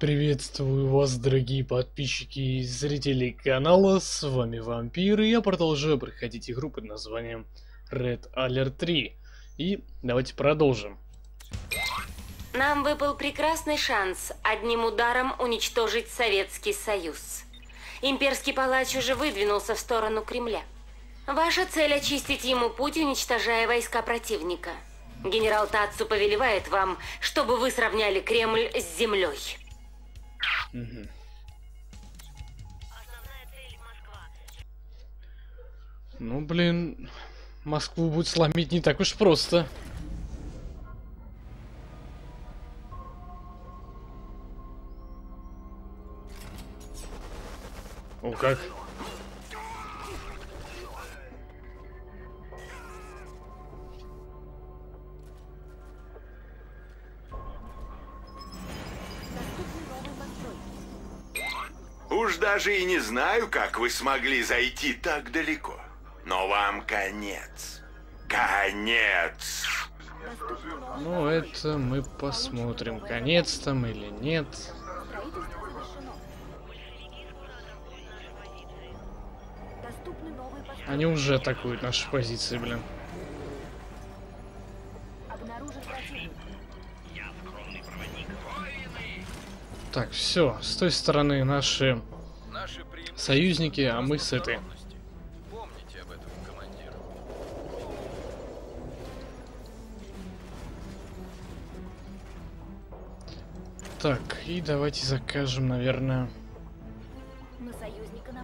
Приветствую вас, дорогие подписчики и зрители канала, с вами Вампир, и я продолжаю проходить игру под названием Red Alert 3. И давайте продолжим. Нам выпал прекрасный шанс одним ударом уничтожить Советский Союз. Имперский палач уже выдвинулся в сторону Кремля. Ваша цель очистить ему путь, уничтожая войска противника. Генерал Тацу повелевает вам, чтобы вы сравняли Кремль с землей. Ну, блин, Москву будет сломить не так уж просто. О, как. Уж даже и не знаю, как вы смогли зайти так далеко. Но вам конец. Конец. Ну, это мы посмотрим, конец там или нет. Они уже атакуют наши позиции, блин. Так, все, с той стороны наши Наши союзники, а мы с этой. скромности. Помните об этом, командир. Так, и давайте закажем, наверное...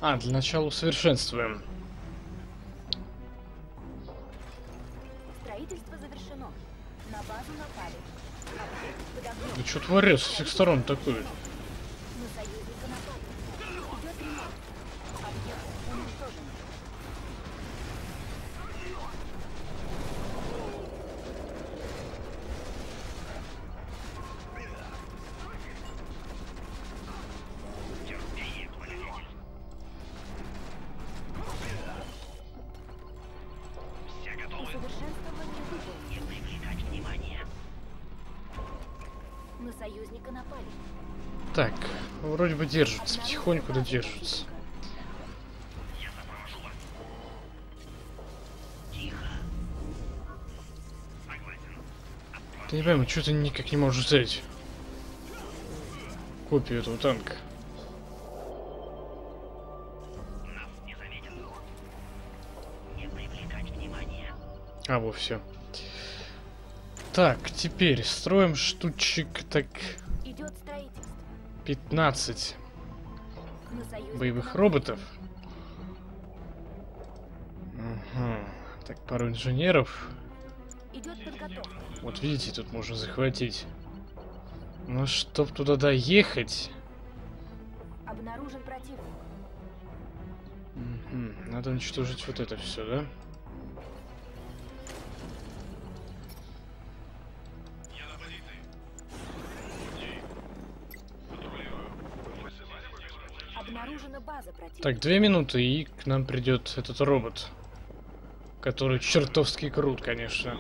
А, для начала усовершенствуем. Что творец со всех сторон такое? Вроде бы держится, потихоньку да держится. Ты не пойму, что ты никак не можешь взять копию этого танка. А, вот все. Так, теперь строим штучек так. 15 На союзника боевых роботов. Ага. Так, пару инженеров. Вот видите, тут можно захватить. Ну, чтоб туда доехать. Обнаружен противник. Мгм, Надо уничтожить вот это все, да? Обнаружена база противника. Так, две минуты, и к нам придет этот робот. Который чертовски крут, конечно.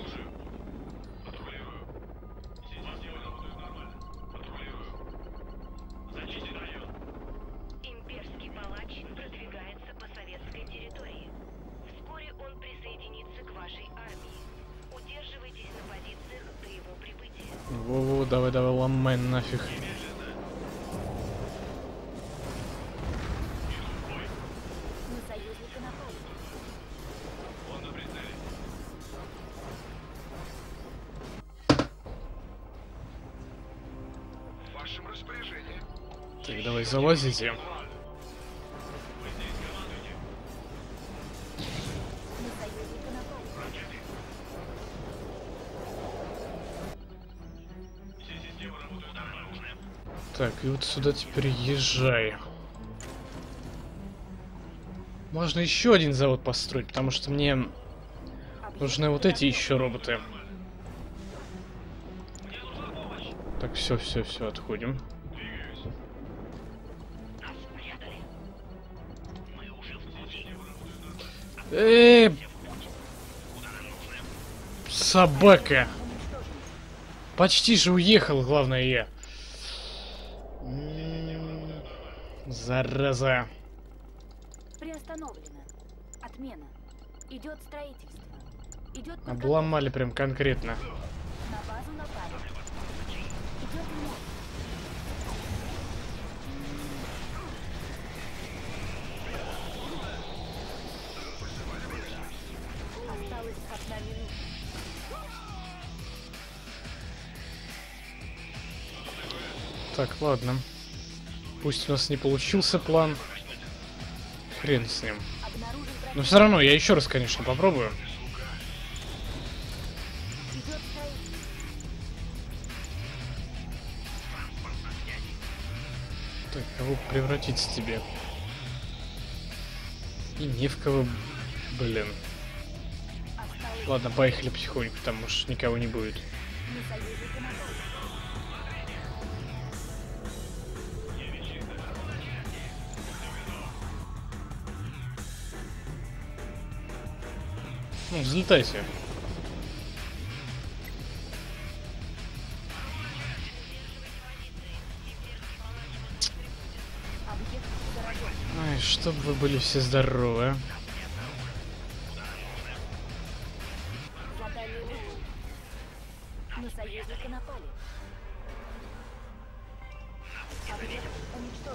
Имперский палач продвигается по залазите. Так, и вот сюда теперь езжай. Можно еще один завод построить, потому что мне нужны вот эти еще роботы. Так, все, все, все, отходим. Э, собака. Почти же уехал, главное я. Зараза. Приостановлено. Отмена. Идет строительство. Идет. Обломали прям конкретно. На базу напали. Так, ладно. Пусть у нас не получился план. Хрен с ним. Но все равно, я еще раз, конечно, попробую. Так, кого превратить тебе? И не в кого, блин. Ладно, поехали потихоньку, там уж никого не будет. Ну. Объект дорогой. Ай, чтобы вы были все здоровы. а.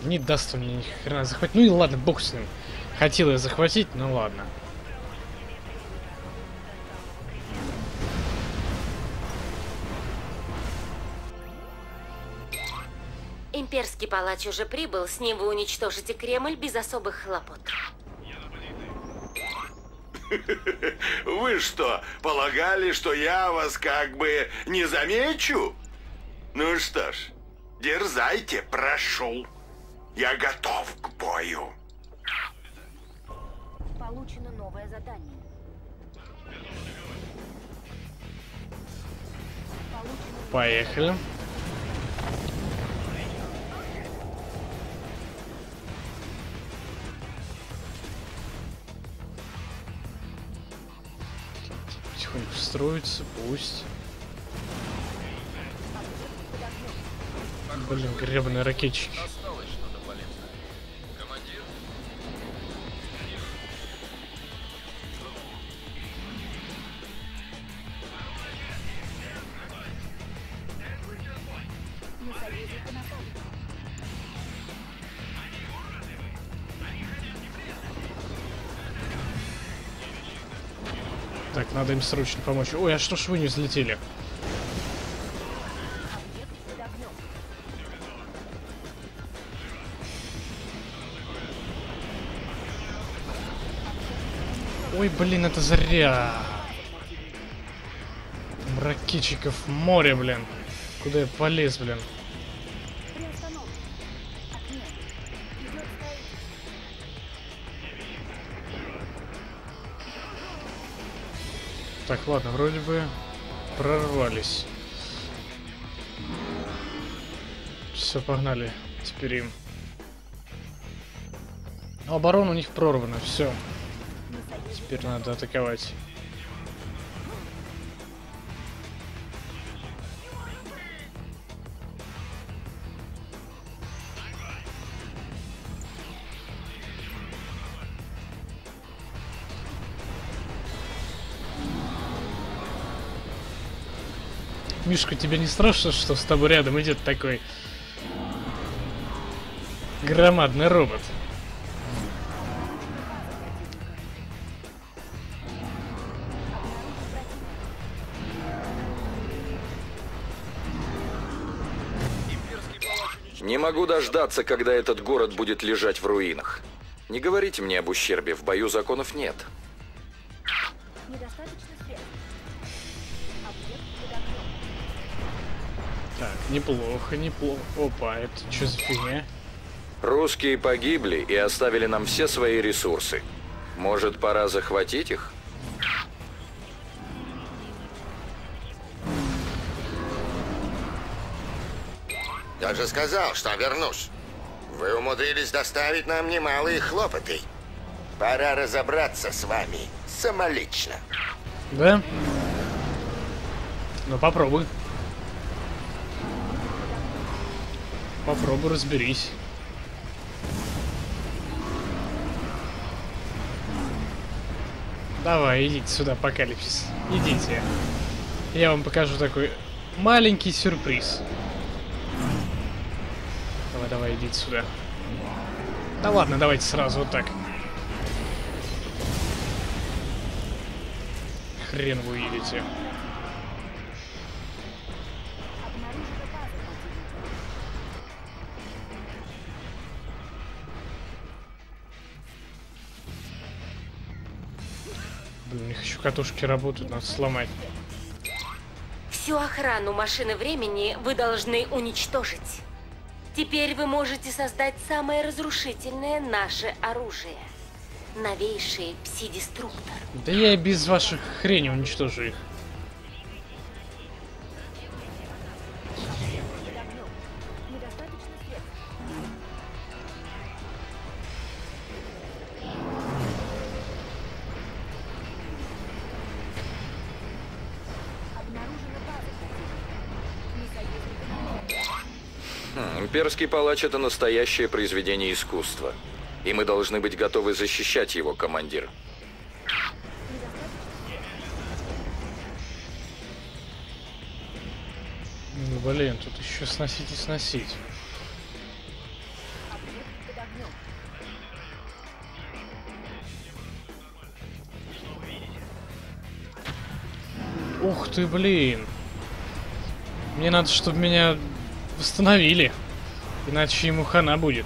Не даст он мне ни хрена захватить. Ну и ладно, бог с ним. Хотел я захватить, ну ладно. Имперский палач уже прибыл, с ним вы уничтожите Кремль без особых хлопот. Вы что, полагали, что я вас как бы не замечу? Ну что ж, дерзайте, прошу. Я готов к бою. Получено новое задание. Поехали. Потихоньку строится, пусть. Блин, гребаные ракетчики. Осталось что-то полезное. Командир, на союзника напали. Надо им срочно помочь. Ой, а что ж вы не взлетели? Ой, блин, это зря. Там Ракетчиков море, блин. Куда я полез, блин? Так, ладно, вроде бы прорвались. Все, погнали. Теперь им. Оборона у них прорвана, все. Теперь надо атаковать. Мишка, тебе не страшно, что с тобой рядом идет такой громадный робот? Не могу дождаться, когда этот город будет лежать в руинах. Не говорите мне об ущербе, в бою законов нет. Так, неплохо, неплохо. Опа, это что за фигня? Русские погибли и оставили нам все свои ресурсы. Может, пора захватить их? Я же сказал, что вернусь. Вы умудрились доставить нам немалые хлопоты. Пора разобраться с вами самолично. Да? Ну попробуй. Попробуй разберись. Давай, идите сюда, апокалипсис. Идите. Я вам покажу такой маленький сюрприз. Давай, давай, идите сюда. Да ладно, давайте сразу вот так. Хрен вы увидите. Катушки работают, надо сломать. Всю охрану машины времени вы должны уничтожить. Теперь вы можете создать самое разрушительное наше оружие. Новейший пси-деструктор. Да я и без ваших хрени уничтожу их. Имперский палач — это настоящее произведение искусства. И мы должны быть готовы защищать его, командир. Ну, блин, тут еще сносить и сносить. Ух ты, блин. Мне надо, чтобы меня восстановили. Иначе ему хана будет.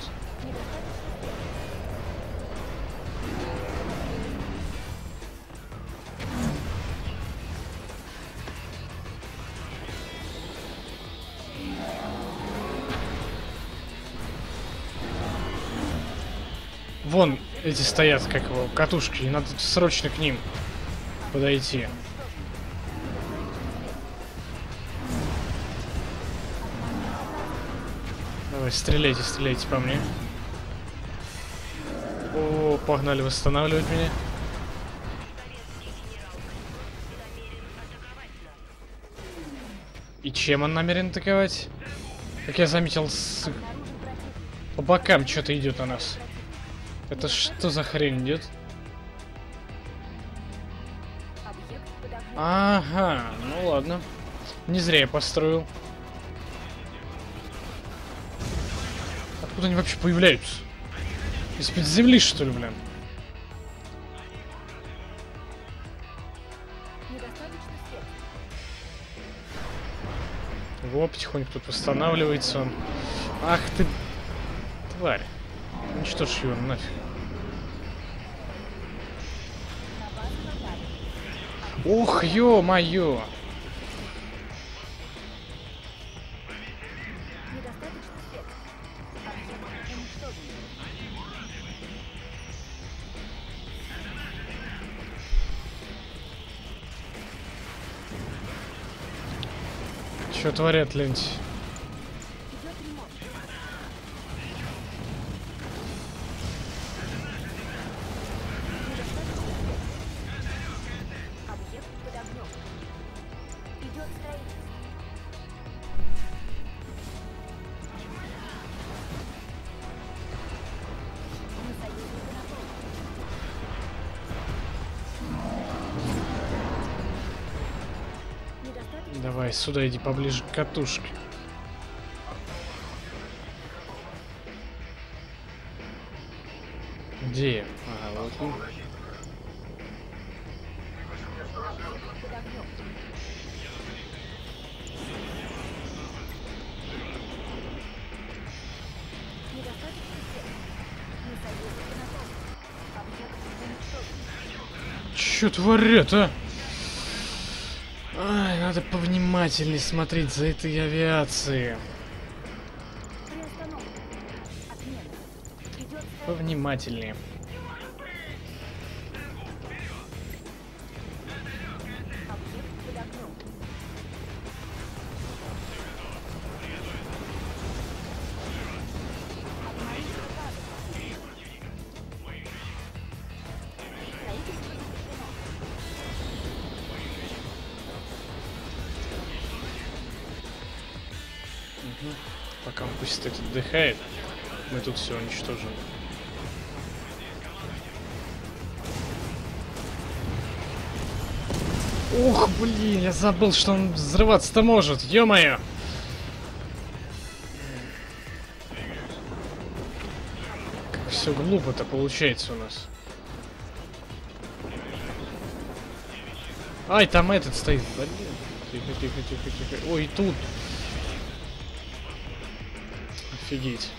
Вон эти стоят, как его, катушки. и Надо срочно к ним подойти. Давай, стреляйте, стреляйте по мне. О, погнали восстанавливать меня. И чем он намерен атаковать? Как я заметил, с... по бокам что-то идет на нас. Это что за хрень идет? Ага, ну ладно. Не зря я построил. Откуда они вообще появляются? Из-под земли, что ли, блин? Во, потихоньку тут восстанавливается он. Ах ты, тварь. Уничтожь его нафиг. Ух, ё-моё! Чё творят, ленти? Давай, сюда иди поближе к катушке. Где? Ага, вот он. Чё творят, а? Надо повнимательнее смотреть за этой авиацией. Повнимательнее. Тут все уничтожим. Ух, блин, я забыл, что он взрываться-то может, ё-моё! Как все глупо-то получается у нас. Ай, там этот стоит, блин. Тихо, тихо, тихо, тихо. Ой, тут. Офигеть.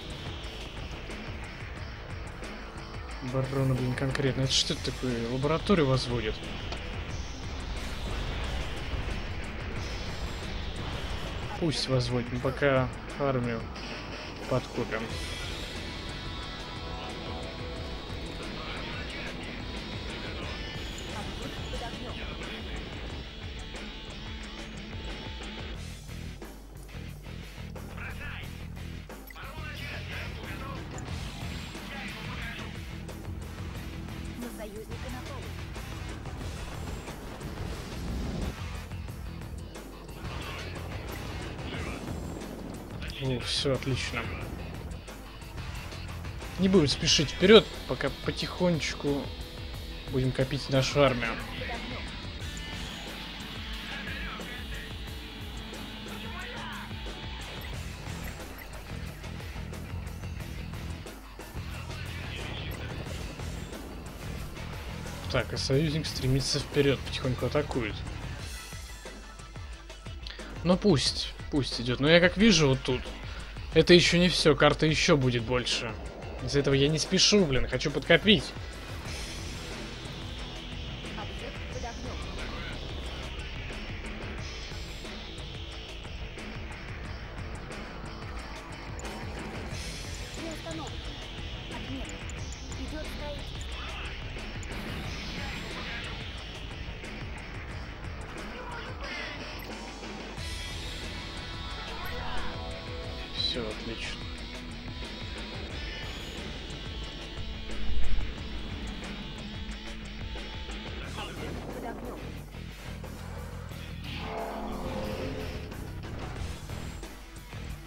Барона, блин, конкретно. Это что это такое? Лабораторию возводят. Пусть возводит, мы пока армию подкупим. Отлично. Не будем спешить вперед, пока потихонечку будем копить нашу армию. Так, а союзник стремится вперед, потихоньку атакует. Ну пусть, пусть идет. Но я как вижу вот тут, это еще не все, карта еще будет больше. Из-за этого я не спешу, блин, хочу подкопить.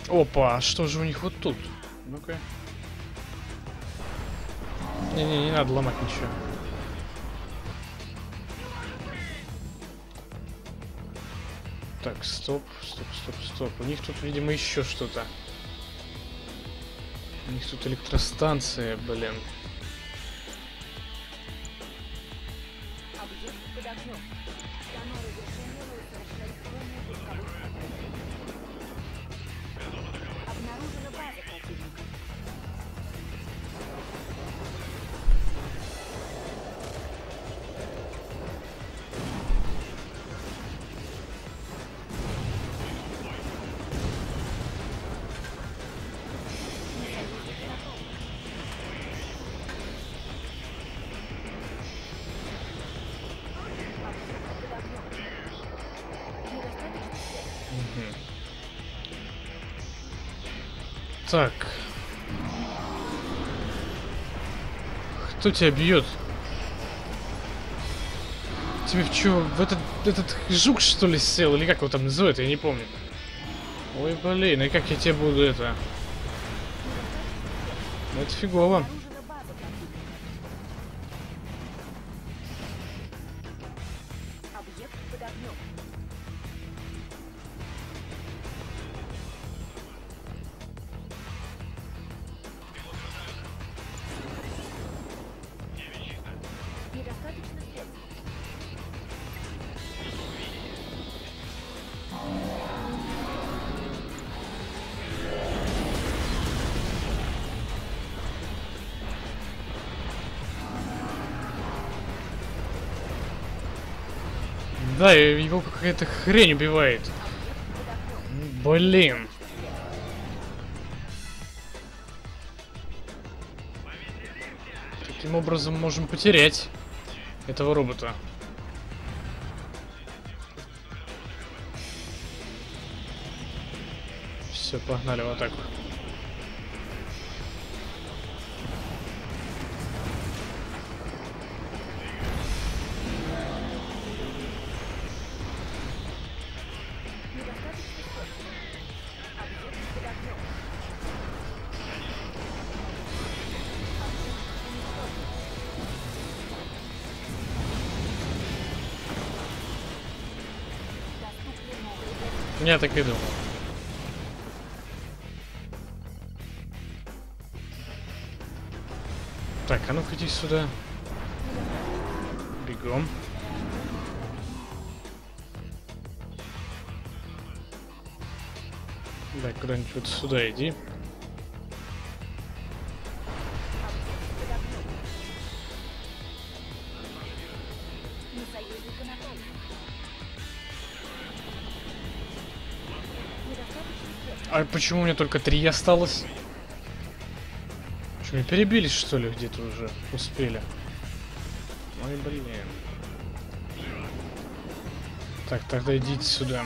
Опа, а что же у них вот тут? Ну-ка. Не-не, не надо ломать ничего. Так, стоп, стоп, стоп, стоп. У них тут, видимо, еще что-то. У них тут электростанция, блин. Так. Кто тебя бьет? Тебе в чё, в этот, этот жук что ли сел? Или как его там называют, я не помню. Ой, блин, и как я тебе буду это? Ну, это фигово. Да, его какая-то хрень убивает. Блин. Таким образом можем потерять этого робота. Все, погнали в атаку. Я так и думал. Так, а ну-ка иди сюда. Бегом. Да, куда-нибудь вот сюда иди. А почему у меня только три осталось? Что, перебились, что ли, где-то уже успели? Ой, блин. Так, тогда идите сюда.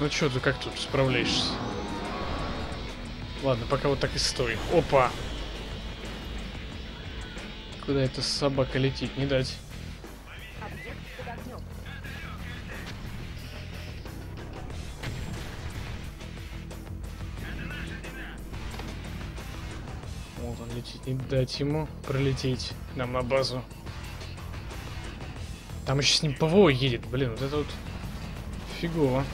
Ну чё, ты как тут справляешься? Ладно, пока вот так и стой. Опа! Куда эта собака летит? Не дать. Вот он летит. Не дать ему пролететь нам на базу. Там еще с ним ПВО едет. Блин, вот это вот фигово.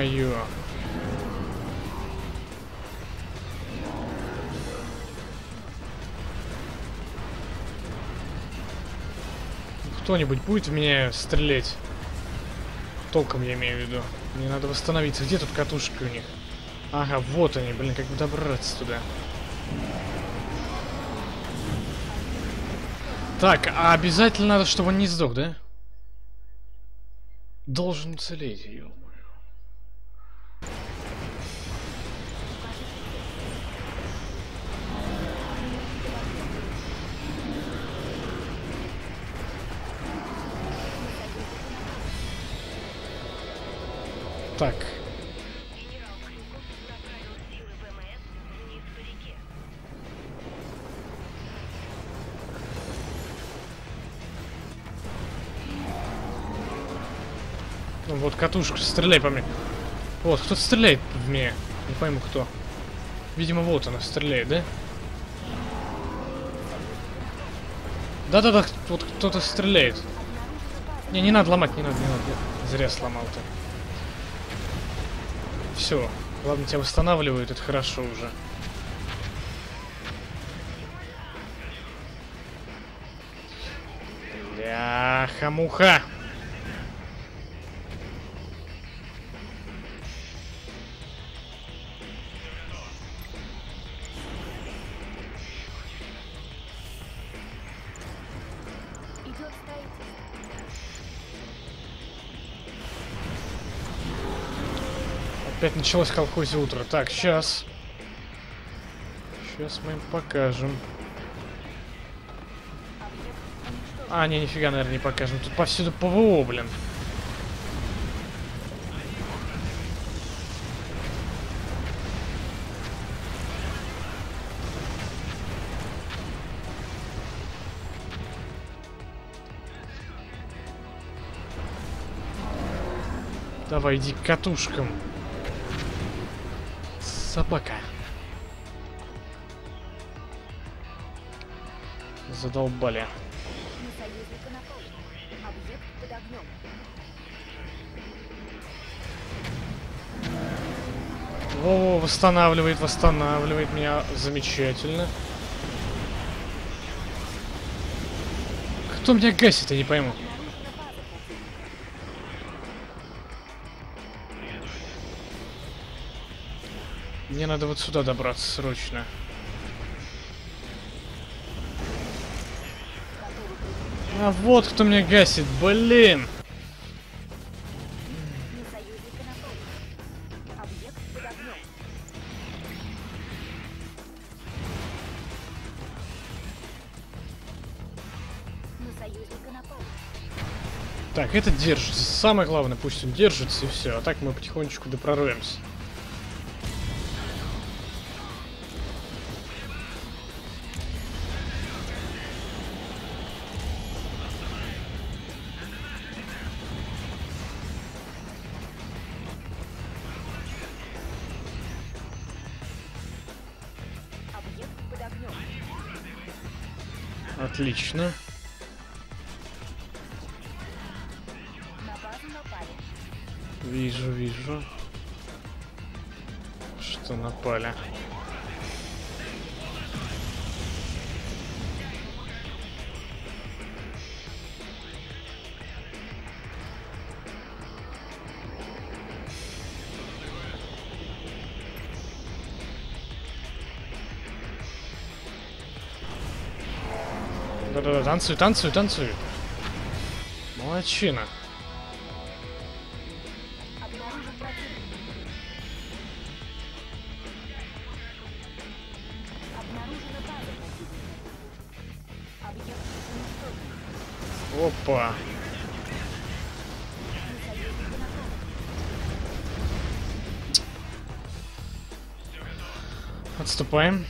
Ё-моё. Кто-нибудь будет в меня стрелять? Толком я имею в виду. Мне надо восстановиться. Где тут катушки у них? Ага, вот они, блин, как бы добраться туда. Так, а обязательно надо, чтобы он не сдох, да? Должен уцелеть, ё ну вот катушка, стреляй по мне. Вот, кто-то стреляет в меня. Не пойму кто. Видимо, вот она стреляет, да? Да-да-да, вот кто-то стреляет. Не, не надо ломать, не надо, не надо. Зря сломал-то. Все. Ладно, тебя восстанавливают, это хорошо уже. Бляха-муха! Началось колхозе утро. Так, сейчас. Сейчас мы им покажем. А, не, нифига, наверное, не покажем. Тут повсюду ПВО, блин. Давай, иди к катушкам. Собака. Задолбали. О, восстанавливает, восстанавливает меня. Замечательно. Кто меня гасит, я не пойму. Мне надо вот сюда добраться срочно. А вот кто меня гасит, блин. Так, это держится. Самое главное, пусть он держится и все. А так мы потихонечку допрорвемся. Объект Отлично. Вижу, вижу. Что напали. Да-да-да, танцуй, танцуй, танцуй. Молодчина. Опа. Отступаем.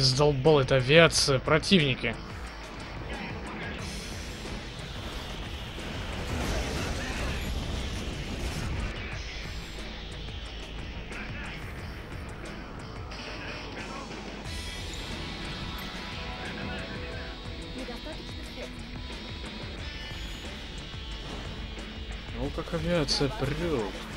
Не задолбал эта авиация, противники. Недостаточно света. Ну как авиация прет.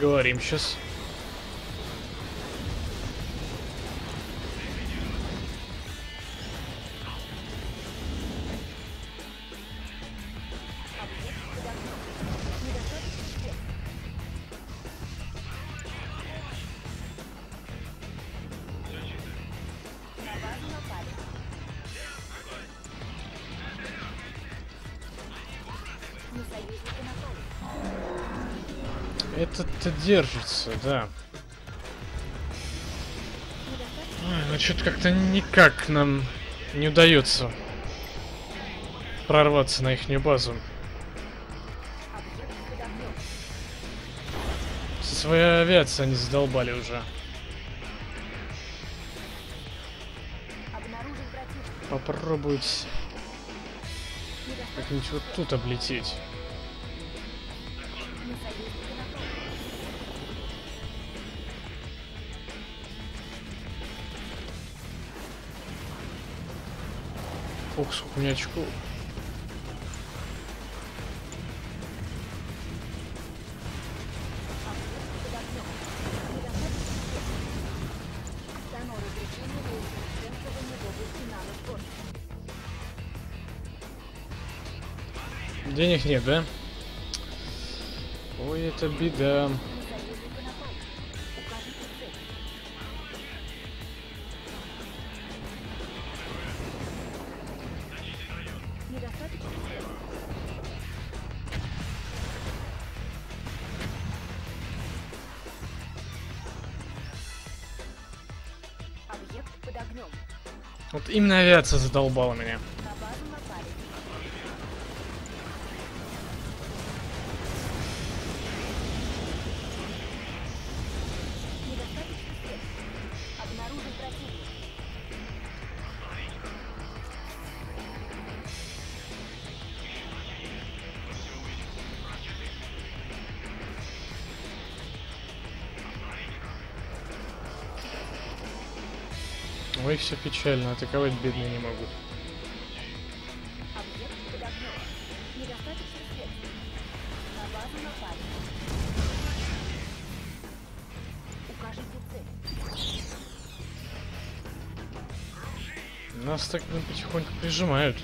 Поговорим сейчас. Держится, да. Ой, ну что-то как-то никак нам не удается прорваться на ихнюю базу. Со своей авиацией они задолбали уже. Попробовать как-нибудь вот тут облететь. Ох, сколько у меня очков. Денег нет, да? Ой, это беда. Именно авиация задолбала меня. Ой, все печально, атаковать бедные не могут. Нас так блин, потихоньку прижимают.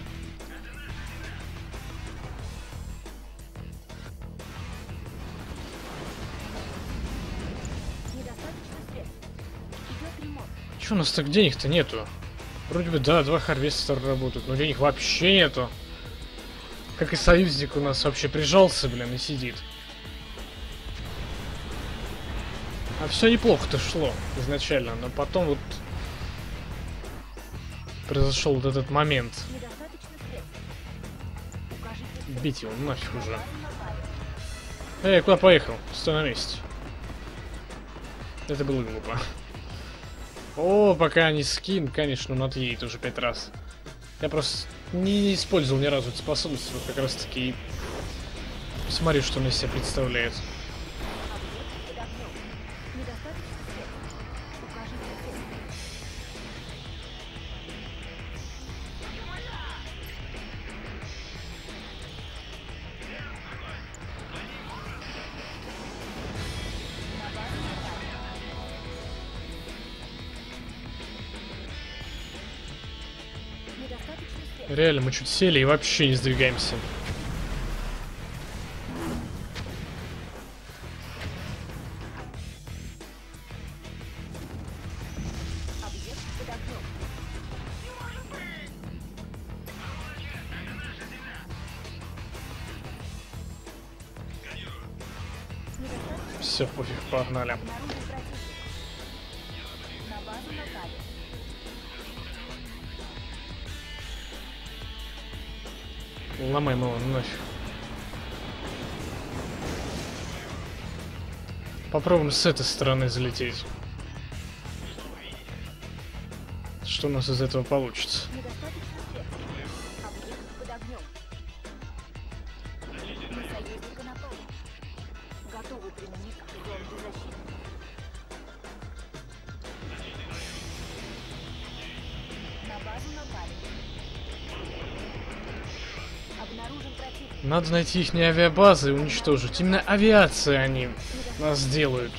Че у нас так денег-то нету? Вроде бы, да, два харвестера работают, но денег вообще нету. Как и союзник у нас вообще прижался, блин, и сидит. А все неплохо-то шло изначально, но потом вот произошел вот этот момент. Бить его нафиг уже. Эй, куда поехал? Стой на месте. Это было глупо. О, пока не скин, конечно, он отъедет уже пять раз. Я просто не использовал ни разу эту способность, вот как раз таки и смотри, что он из себя представляет. Мы чуть сели и вообще не сдвигаемся. Все, пофиг, погнали. Ломаем его нафиг. Попробуем с этой стороны залететь. Что у нас из этого получится? Надо найти их авиабазы и уничтожить. Именно авиация они нас делают.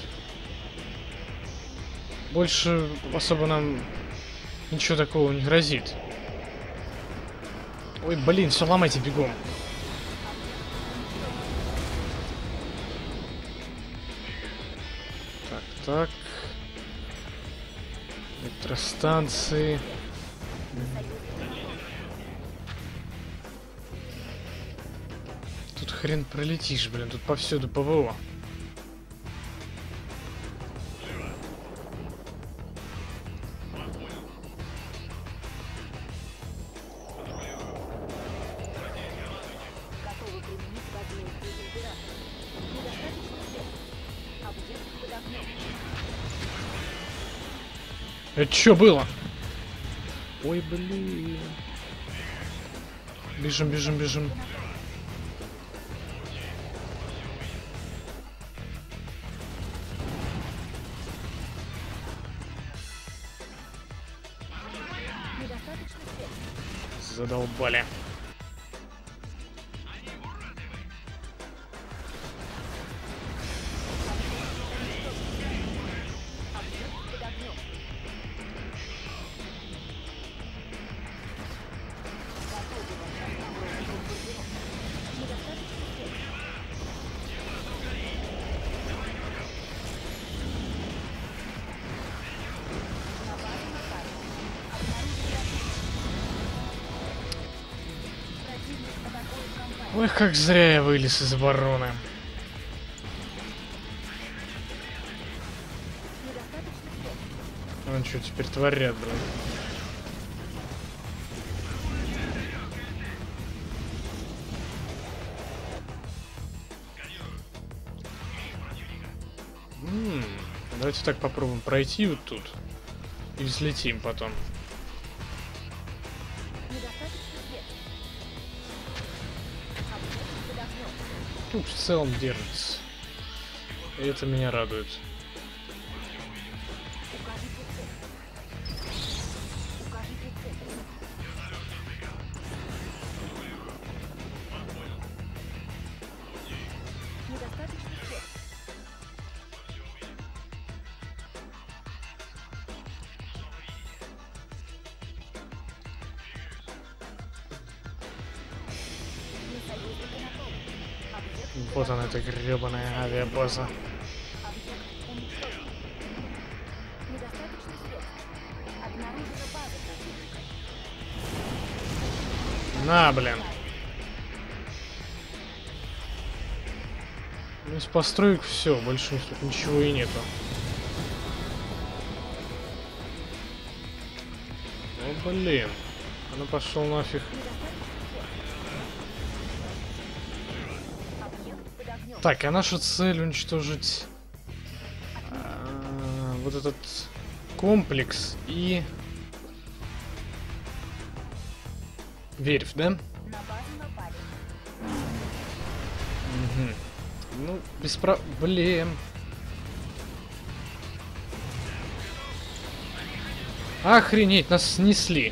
Больше особо нам ничего такого не грозит. Ой, блин, все ломайте бегом. Так, так. Электростанции. Хрен пролетишь, блин, тут повсюду ПВО. Это что было? Ой, блин. Бежим, бежим, бежим. Средств. как зря я вылез из обороны. Он что теперь творят, бро? Давайте так попробуем пройти вот тут. И взлетим потом. Ну, в целом держится. И это меня радует. Вот она, эта гребаная авиабаза. На, блин. Ну, из построек все, больше ничего и нету. О, блин. А ну пошел нафиг. Так, а наша цель уничтожить а, вот этот комплекс и верфь, да? Мгм. Ну, без про... Блин. Охренеть, нас снесли.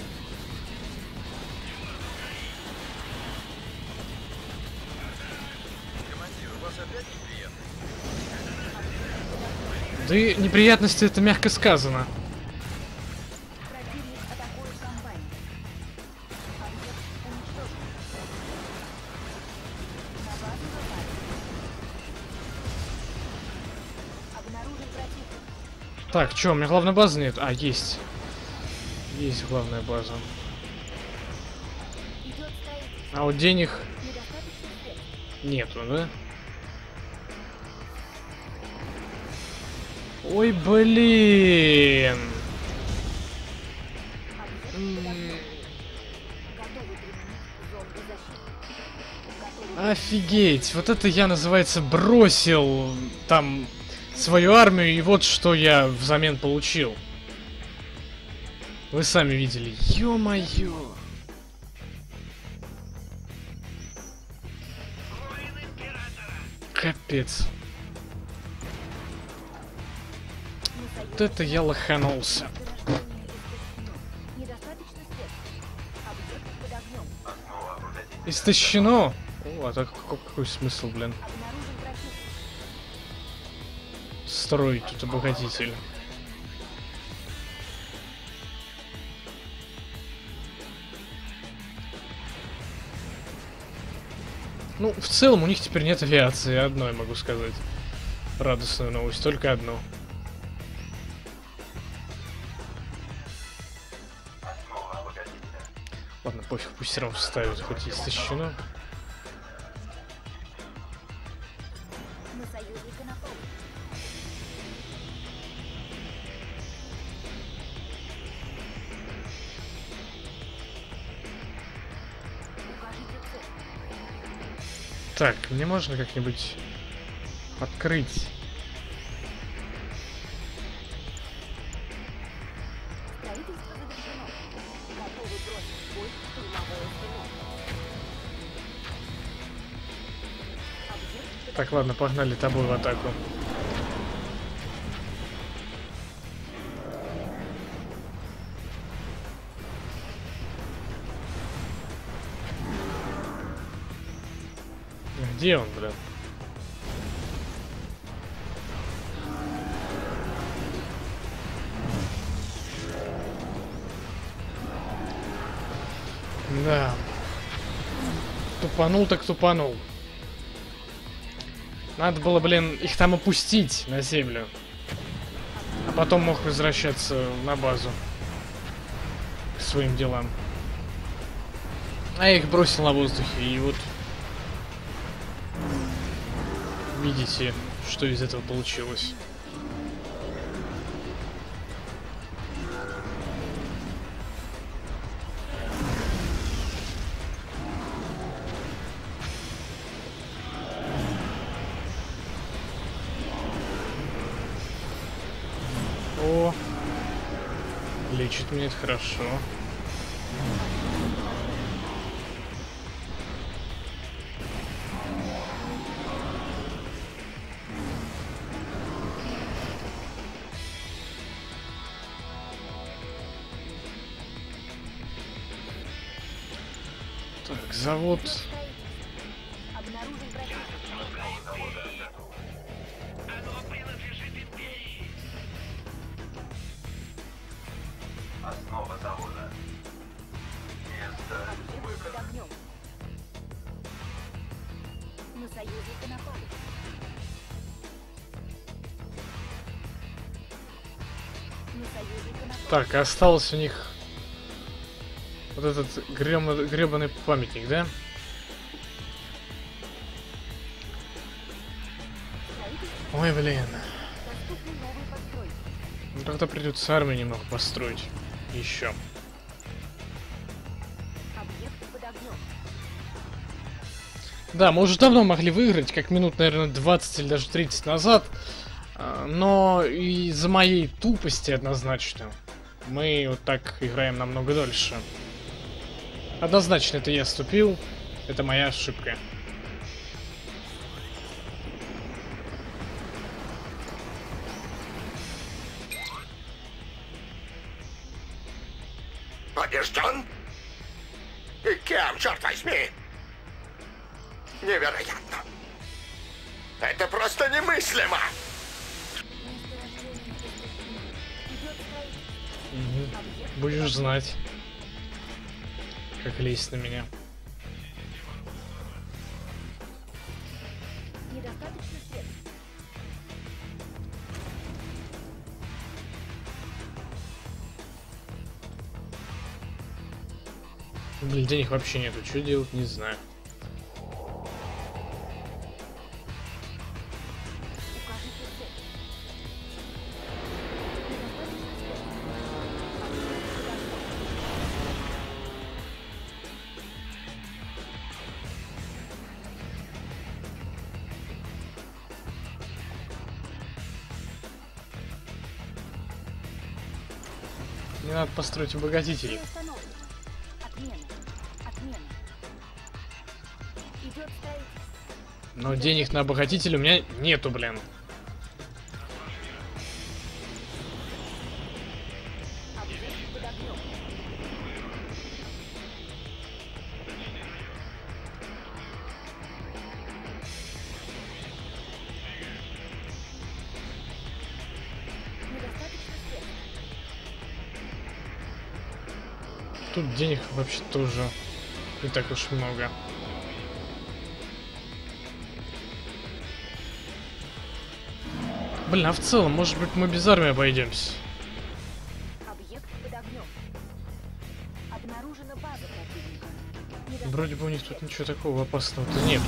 Да и неприятности это мягко сказано. Так, чё, у меня главной базы нет? А, есть. Есть главная база. А вот денег нету, да? Защиты. Готовы Офигеть, вот это я, называется, бросил там свою армию, и вот что я взамен получил. Вы сами видели. Ё-моё. Капец. Вот это я лоханулся. Истощено? О, а так какой, какой смысл, блин? Строить тут обогатитель. Ну, в целом у них теперь нет авиации, одной могу сказать. Радостную новость, только одну. Ладно, пофиг, пусть все равно вставят, хоть и истощено. Цель. Так, мне можно как-нибудь открыть? Так, ладно, погнали тобой в атаку. Где он, блин? Да. Тупанул так тупанул. Надо было, блин, их там опустить на землю. А потом мог возвращаться на базу. К своим делам. А я их бросил на воздухе, и вот... Видите, что из этого получилось. Звучит мне это хорошо. Так, завод. Так, осталось у них вот этот грем- гребаный памятник, да? Ой, блин. Ну тогда придется армию немного построить. Еще. Да, мы уже давно могли выиграть, как минут, наверное, 20 или даже 30 назад. А, Но из-за моей тупости однозначно мы вот так играем намного дольше. Однозначно это я ступил. Это моя ошибка. Знать, как лезть на меня. Блин, денег вообще нету. Что делать, не знаю. Построить строительство. Но денег на обогатитель у меня нету, блин. Тут денег вообще тоже не так уж много. Блин, а в целом, может быть, мы без армии обойдемся? Объект под огнем. Обнаружена база противника. Недостаточно Вроде бы у них тут ничего такого опасного-то нету.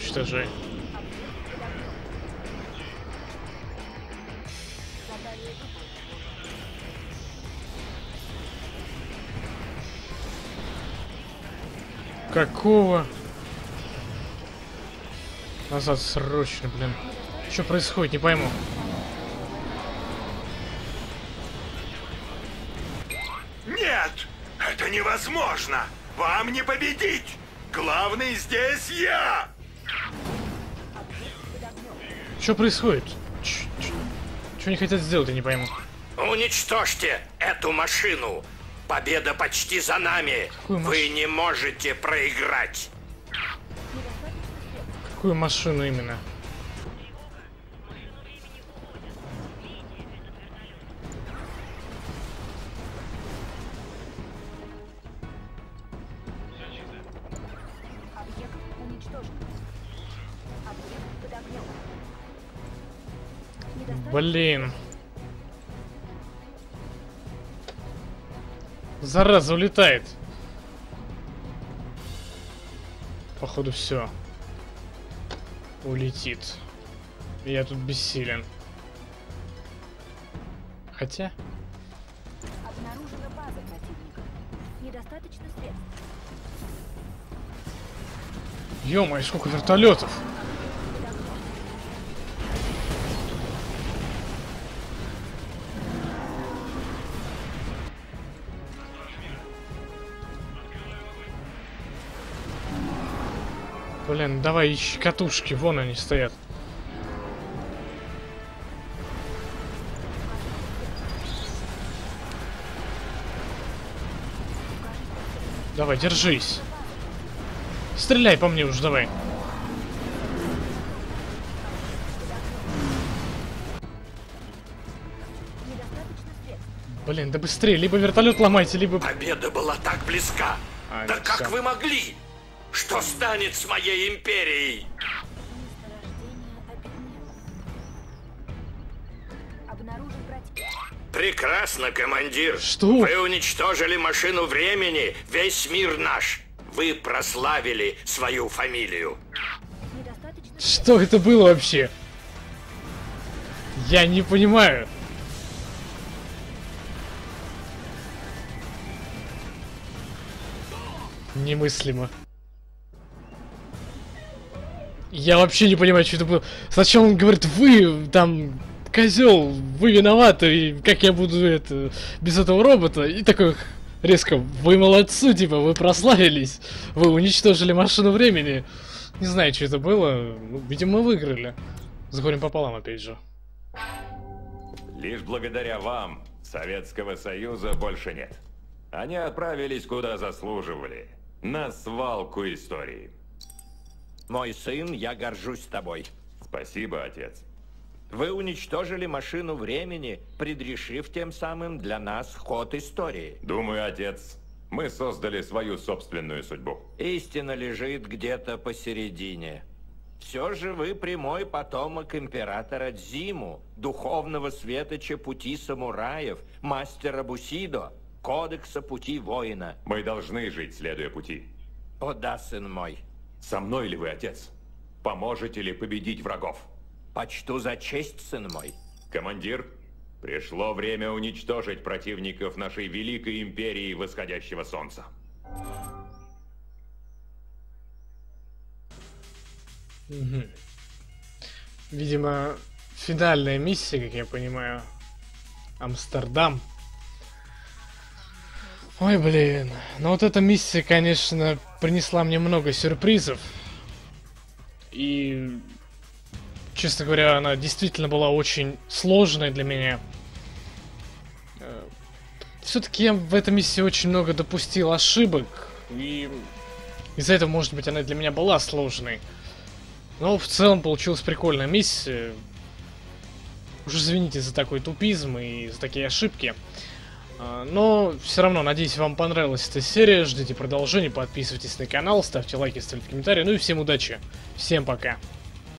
Уничтожай. Какого? Назад срочно, блин. Что происходит, не пойму. Нет! Это невозможно! Вам не победить! Главный здесь я! Что происходит? Что они хотят сделать, я не пойму. Уничтожьте эту машину. Победа почти за нами. Какую Вы маш- не можете проиграть. Какую машину именно? Блин. Зараза, улетает. Походу все. Улетит. Я тут бессилен. Хотя... Обнаружена база противника. Недостаточно средств. ё сколько вертолетов! Блин, давай ищи катушки, вон они стоят. Давай, держись. Стреляй по мне уж, давай. Блин, да быстрее, либо вертолет ломайте, либо... Победа была так близка. А, да как всё. вы могли? Что станет с моей империей? Прекрасно, командир. Что? Вы уничтожили машину времени, весь мир наш. Вы прославили свою фамилию. Что это было вообще? Я не понимаю. Немыслимо. Я вообще не понимаю, что это было. Сначала он говорит, вы там козел, вы виноваты, и как я буду это без этого робота? И такой резко, вы молодцы, типа, вы прославились, вы уничтожили машину времени. Не знаю, что это было. Ну, видимо, мы выиграли. С горем пополам, опять же. Лишь благодаря вам Советского Союза больше нет. Они отправились куда заслуживали. На свалку истории. Мой сын, я горжусь тобой. Спасибо, отец. Вы уничтожили машину времени, предрешив тем самым для нас ход истории. Думаю, отец, мы создали свою собственную судьбу. Истина лежит где-то посередине. Все же вы прямой потомок императора Дзиму, духовного светоча пути самураев, мастера Бусидо, кодекса пути воина. Мы должны жить, следуя пути. О да, сын мой, Со мной ли вы, отец? Поможете ли победить врагов? почту за честь, сын мой. Командир, пришло время уничтожить противников нашей великой империи восходящего солнца. Видимо, финальная миссия, как я понимаю. Амстердам. Ой, блин. Ну вот эта миссия, конечно, принесла мне много сюрпризов. И, честно говоря, она действительно была очень сложной для меня. Все-таки я в этой миссии очень много допустил ошибок. И из-за этого, может быть, она для меня была сложной. Но в целом получилась прикольная миссия. Уж извините за такой тупизм и за такие ошибки. А, Но все равно, надеюсь, вам понравилась эта серия. Ждите продолжения, подписывайтесь на канал, ставьте лайки, ставьте комментарии. Ну и всем удачи. Всем пока.